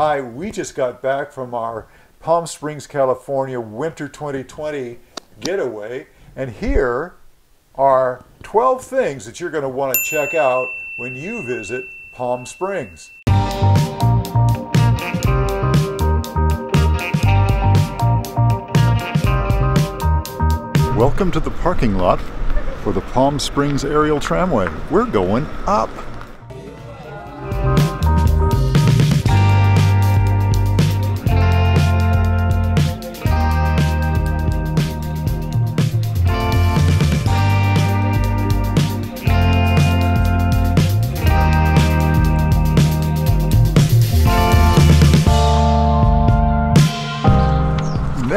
Hi, we just got back from our Palm Springs, California Winter 2020 getaway, and here are 12 things that you're going to want to check out when you visit Palm Springs. Welcome to the parking lot for the Palm Springs Aerial Tramway. We're going up.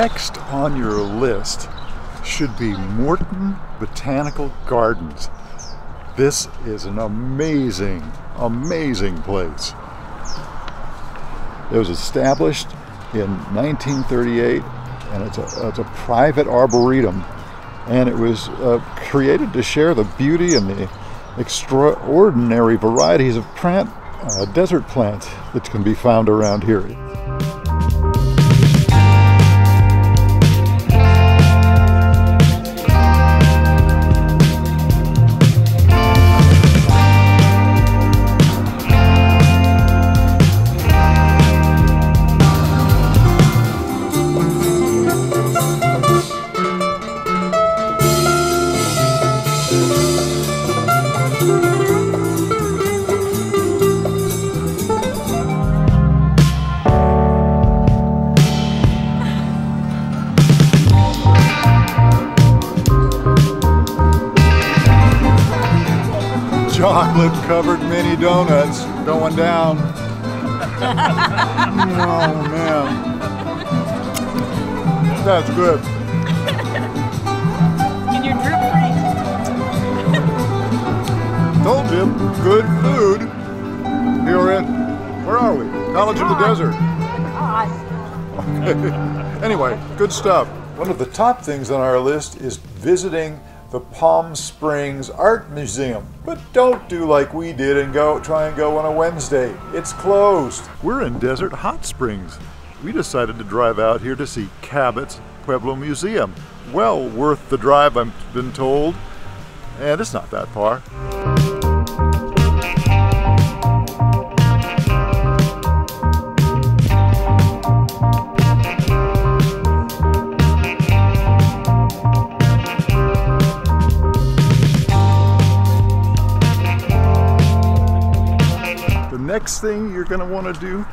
Next on your list should be Moorten Botanical Gardens. This is an amazing, amazing place. It was established in 1938 and it's a, it's a private arboretum and it was uh, created to share the beauty and the extraordinary varieties of plant, uh, desert plants that can be found around here. Chocolate covered mini donuts going down. oh man. That's good. And you're drip free. Told you, good food. Here at, where are we? College of the Desert. Okay. anyway, good stuff. One of the top things on our list is visiting the Palm Springs Art Museum. But don't do like we did and go try and go on a Wednesday. It's closed. We're in Desert Hot Springs. We decided to drive out here to see Cabot's Pueblo Museum. Well worth the drive, I've been told. And it's not that far. Next thing you're going to want to do,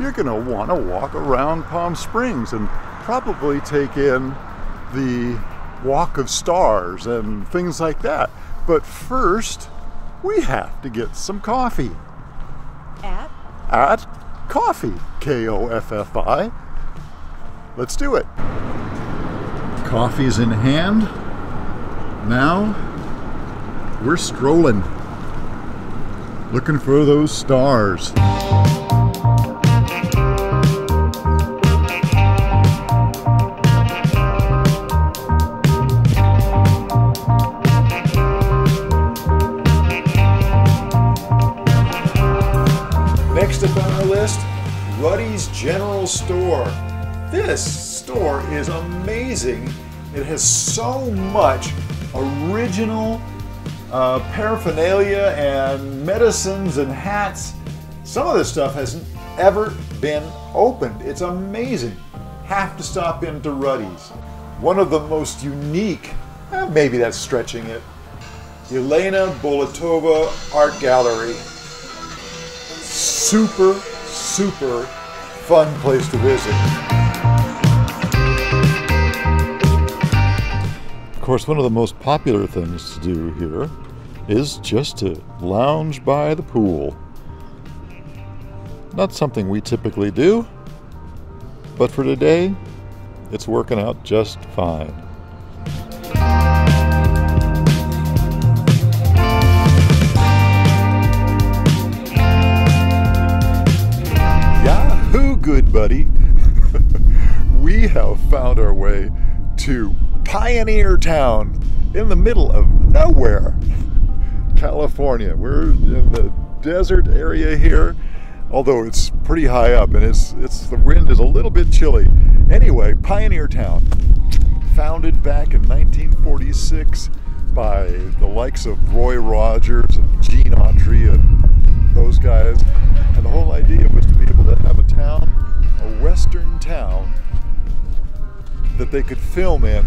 you're going to want to walk around Palm Springs and probably take in the Walk of Stars and things like that. But first, we have to get some coffee. At? At Koffi, K O F F I. Let's do it. Coffee's in hand. Now, we're strolling looking for those stars. Next up on our list, Ruddy's General Store. This store is amazing. It has so much original uh, paraphernalia and medicines and hats. Some of this stuff hasn't ever been opened. It's amazing. Have to stop into Ruddy's. One of the most unique, eh, maybe that's stretching it, Elena Bulatova Art Gallery. Super, super fun place to visit. Of course, one of the most popular things to do here is just to lounge by the pool. Not something we typically do, but for today, it's working out just fine. Yahoo, good buddy! we have found our way to Pioneer Town in the middle of nowhere, California. We're in the desert area here. although it's pretty high up and it's it's the wind is a little bit chilly. Anyway, Pioneer Town, founded back in 1946 by the likes of Roy Rogers and Gene Autry and those guys, and the whole idea was to be able to have a town, a western town that they could film in.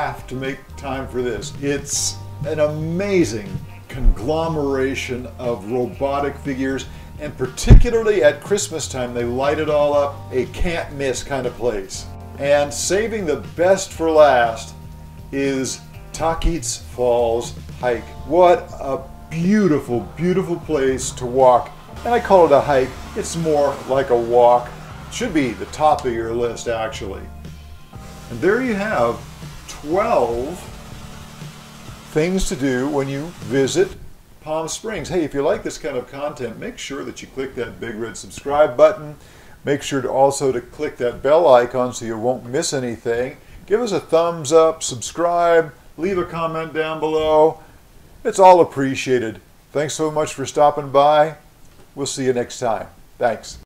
Have to make time for this. It's an amazing conglomeration of robotic figures, and particularly at Christmas time, they light it all up, a can't miss kind of place. And saving the best for last is Tahquitz Falls Hike. What a beautiful, beautiful place to walk. And I call it a hike, it's more like a walk. Should be the top of your list, actually. And there you have 12 things to do when you visit Palm Springs. Hey, if you like this kind of content, make sure that you click that big red subscribe button. Make sure to also to click that bell icon so you won't miss anything. Give us a thumbs up, subscribe, leave a comment down below. It's all appreciated. Thanks so much for stopping by. We'll see you next time. Thanks.